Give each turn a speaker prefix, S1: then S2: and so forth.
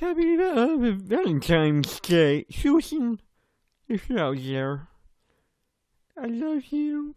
S1: Happy Valentine's Day. Susan, if you're out there, I love you.